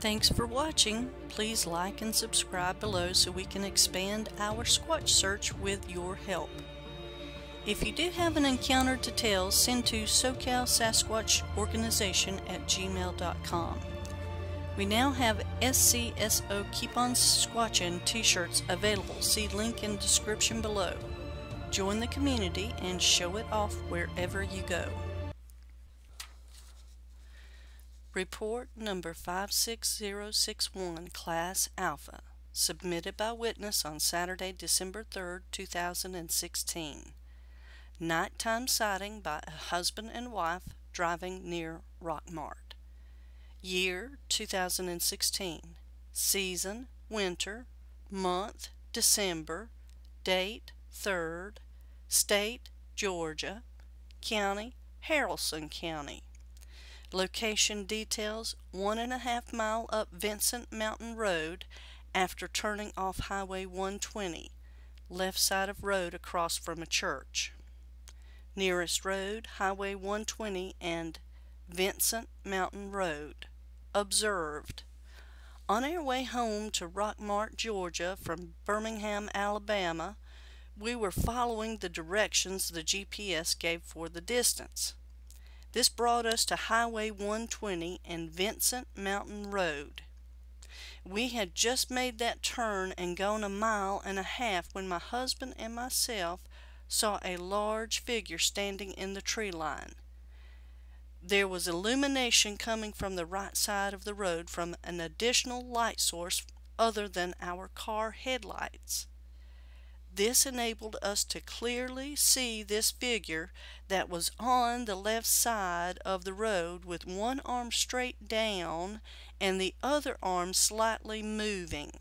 Thanks for watching. Please like and subscribe below so we can expand our Squatch search with your help. If you do have an encounter to tell, send to SoCal Sasquatch Organization at gmail.com. We now have SCSO Keep On Squatchin t-shirts available. See link in description below. Join the community and show it off wherever you go. Report number 56061 Class Alpha submitted by witness on Saturday, December 3, 2016. Nighttime sighting by a husband and wife driving near Rockmart. Year 2016. Season winter. Month December. Date 3rd. State Georgia. County Haralson County. Location details one and a half mile up Vincent Mountain Road after turning off Highway 120, left side of road across from a church. Nearest road, Highway 120 and Vincent Mountain Road. Observed. On our way home to Rockmart, Georgia from Birmingham, Alabama, we were following the directions the GPS gave for the distance. This brought us to Highway 120 and Vincent Mountain Road. We had just made that turn and gone a mile and a half when my husband and myself saw a large figure standing in the tree line. There was illumination coming from the right side of the road from an additional light source other than our car headlights. This enabled us to clearly see this figure that was on the left side of the road with one arm straight down and the other arm slightly moving.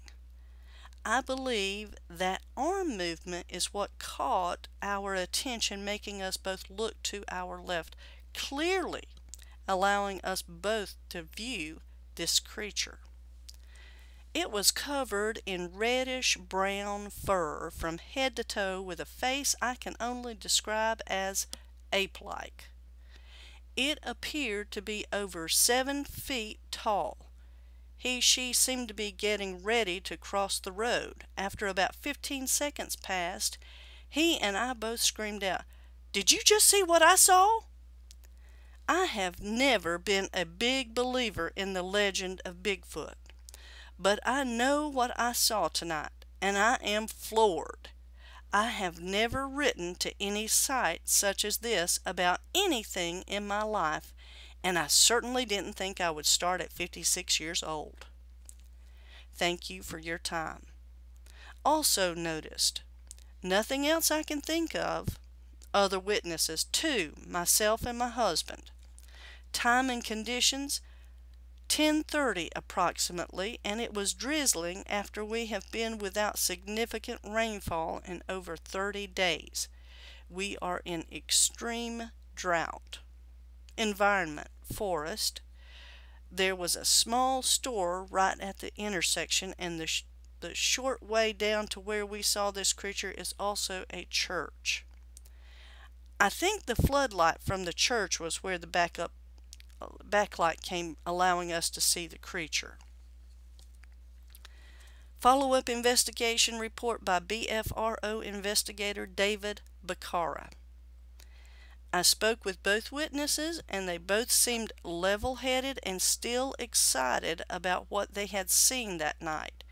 I believe that arm movement is what caught our attention, making us both look to our left clearly, allowing us both to view this creature. It was covered in reddish brown fur from head to toe with a face I can only describe as ape-like. It appeared to be over seven feet tall. He, she seemed to be getting ready to cross the road. After about 15 seconds passed, he and I both screamed out, Did you just see what I saw? I have never been a big believer in the legend of Bigfoot. But I know what I saw tonight, and I am floored. I have never written to any site such as this about anything in my life, and I certainly didn't think I would start at 56 years old. Thank you for your time. Also noticed, nothing else I can think of. Other witnesses, two, myself and my husband. Time and conditions, 10.30 approximately, and it was drizzling after we have been without significant rainfall in over 30 days. We are in extreme drought. Environment, forest. There was a small store right at the intersection, and the, sh the short way down to where we saw this creature is also a church. I think the floodlight from the church was where the backup backlight came allowing us to see the creature. Follow-up investigation report by BFRO investigator David Bacara. I spoke with both witnesses and they both seemed level-headed and still excited about what they had seen that night.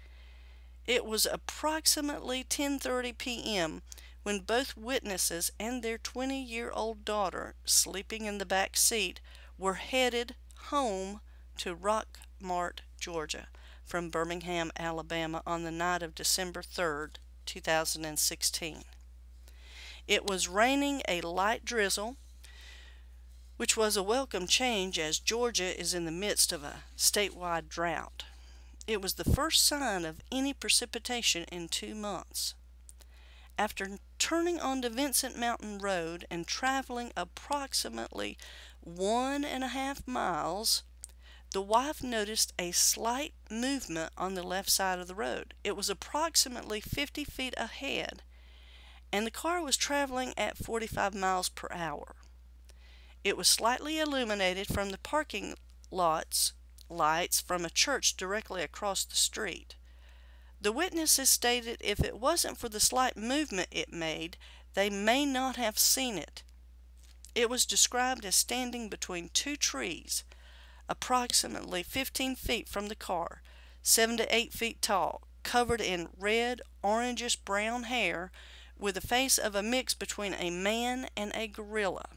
It was approximately 10:30 p.m. when both witnesses and their 20-year-old daughter, sleeping in the back seat, were headed home to Rockmart, Georgia from Birmingham, Alabama on the night of December 3rd, 2016. It was raining a light drizzle, which was a welcome change as Georgia is in the midst of a statewide drought. It was the first sign of any precipitation in two months. After turning onto Vincent Mountain Road and traveling approximately one and a half miles, the wife noticed a slight movement on the left side of the road. It was approximately 50 feet ahead, and the car was traveling at 45 miles per hour. It was slightly illuminated from the parking lots lights from a church directly across the street. The witnesses stated if it wasn't for the slight movement it made, they may not have seen it. It was described as standing between two trees, approximately 15 feet from the car, 7 to 8 feet tall, covered in red, orangish brown hair, with the face of a mix between a man and a gorilla.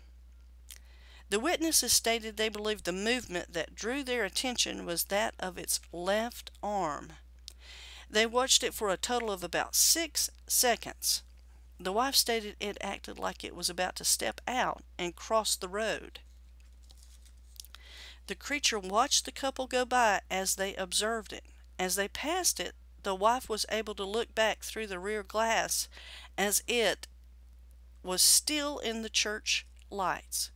The witnesses stated they believed the movement that drew their attention was that of its left arm. They watched it for a total of about six seconds. The wife stated it acted like it was about to step out and cross the road. The creature watched the couple go by as they observed it. As they passed it, the wife was able to look back through the rear glass as it was still in the church lights.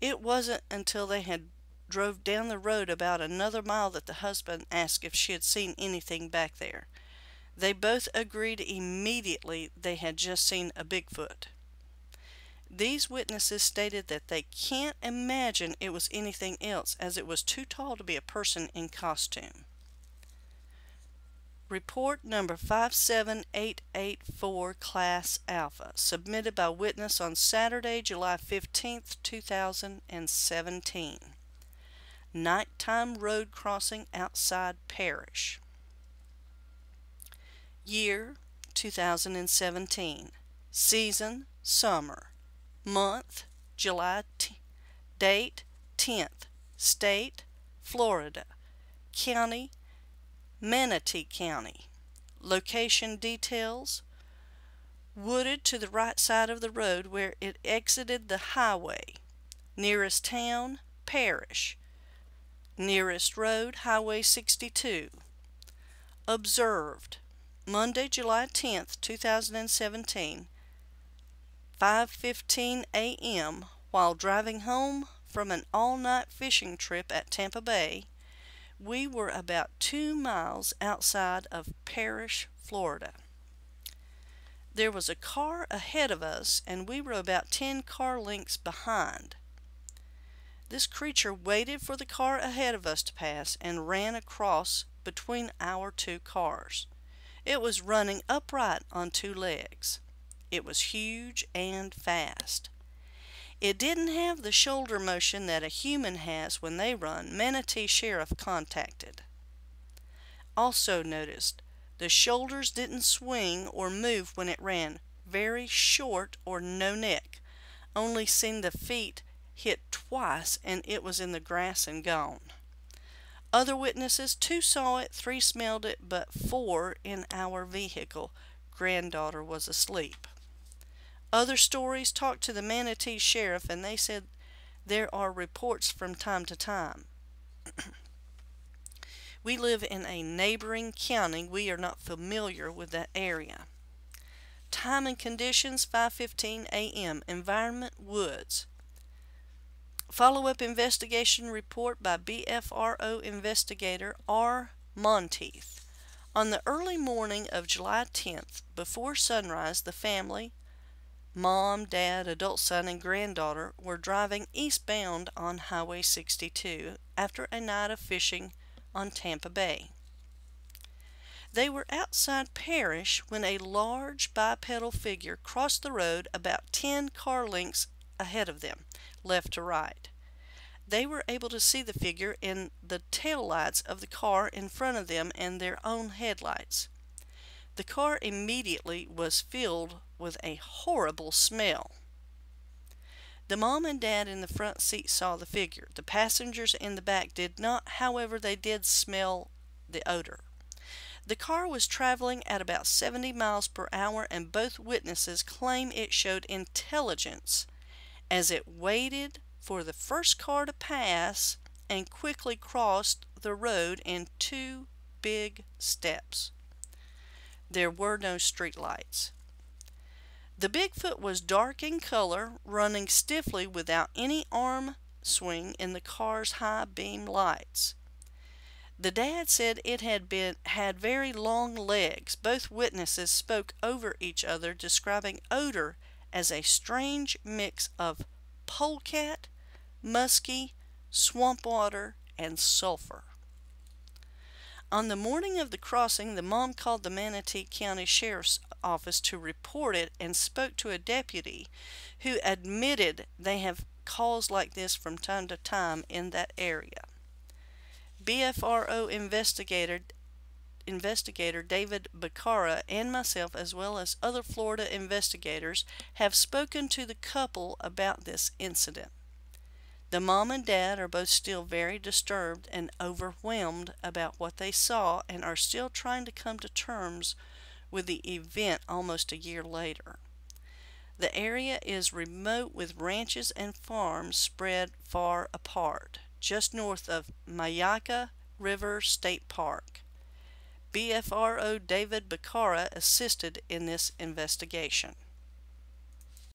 It wasn't until they had drove down the road about another mile that the husband asked if she had seen anything back there. They both agreed immediately they had just seen a Bigfoot. These witnesses stated that they can't imagine it was anything else as it was too tall to be a person in costume. Report number 57884 Class Alpha, submitted by witness on Saturday, July 15, 2017. Nighttime road crossing outside Parrish. Year 2017. Season summer. Month July. Date 10th. State Florida. County Manatee County. Location details wooded to the right side of the road where it exited the highway. Nearest town Parrish, Nearest road Highway 62. Observed Monday, July 10th, 2017, 5:15 a.m. while driving home from an all-night fishing trip at Tampa Bay, we were about 2 miles outside of Parrish, Florida. There was a car ahead of us and we were about 10 car lengths behind. This creature waited for the car ahead of us to pass and ran across between our two cars. It was running upright on two legs. It was huge and fast. It didn't have the shoulder motion that a human has when they run, Manatee Sheriff contacted. Also noticed, the shoulders didn't swing or move when it ran, very short or no neck. Only seen the feet hit twice and it was in the grass and gone. Other witnesses, two saw it, three smelled it, but four in our vehicle. Granddaughter was asleep. Other stories talked to the Manatee Sheriff and they said there are reports from time to time. we live in a neighboring county. We are not familiar with that area. Time and conditions 5:15 a.m. Environment woods. Follow-up investigation report by BFRO investigator R. Monteith. On the early morning of July 10th, before sunrise, the family, mom, dad, adult son, and granddaughter were driving eastbound on Highway 62 after a night of fishing on Tampa Bay. They were outside Parrish when a large bipedal figure crossed the road about 10 car lengths ahead of them, left to right. They were able to see the figure in the tail lights of the car in front of them and their own headlights. The car immediately was filled with a horrible smell. The mom and dad in the front seat saw the figure. The passengers in the back did not, however, they did smell the odor. The car was traveling at about 70 miles per hour, and both witnesses claim it showed intelligence as it waited for the first car to pass and quickly crossed the road in two big steps. There were no street lights. The Bigfoot was dark in color, running stiffly without any arm swing in the car's high beam lights. The dad said it had been had very long legs. Both witnesses spoke over each other, describing odor as a strange mix of polecat, musky, swamp water, and sulfur. On the morning of the crossing, the mom called the Manatee County Sheriff's Office to report it and spoke to a deputy who admitted they have calls like this from time to time in that area. BFRO investigator investigator David Bacara and myself, as well as other Florida investigators, have spoken to the couple about this incident. The mom and dad are both still very disturbed and overwhelmed about what they saw and are still trying to come to terms with the event almost a year later. The area is remote with ranches and farms spread far apart, just north of Myakka River State Park. BFRO David Bacara assisted in this investigation.